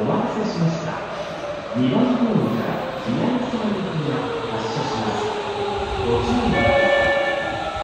お待たせしました。2番ホームから南空行きが発車します。ご注意